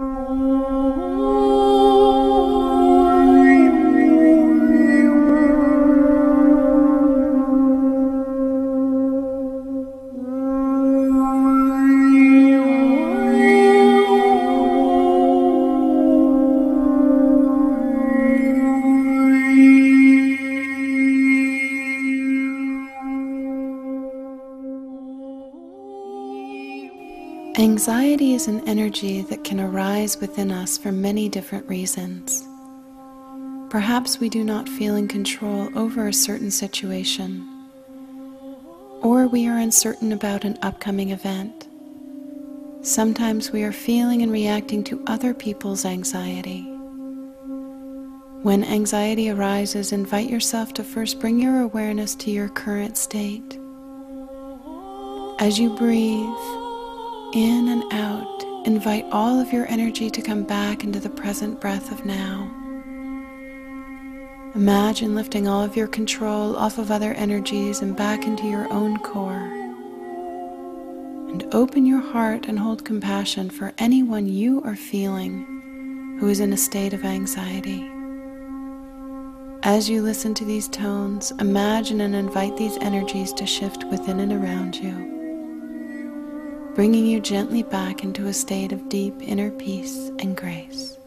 Música Anxiety is an energy that can arise within us for many different reasons. Perhaps we do not feel in control over a certain situation, or we are uncertain about an upcoming event. Sometimes we are feeling and reacting to other people's anxiety. When anxiety arises, invite yourself to first bring your awareness to your current state. As you breathe, in and out, invite all of your energy to come back into the present breath of now. Imagine lifting all of your control off of other energies and back into your own core. And open your heart and hold compassion for anyone you are feeling who is in a state of anxiety. As you listen to these tones, imagine and invite these energies to shift within and around you bringing you gently back into a state of deep inner peace and grace.